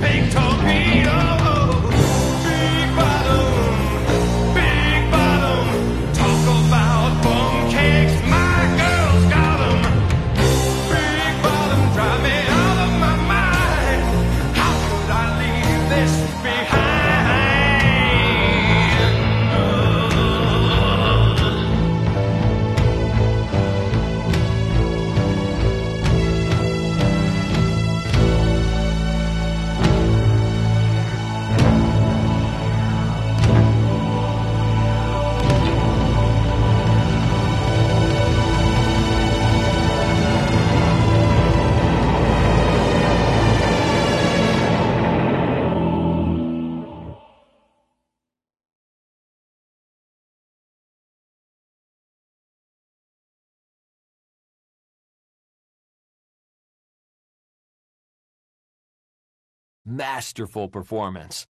Big torpedo. Masterful performance.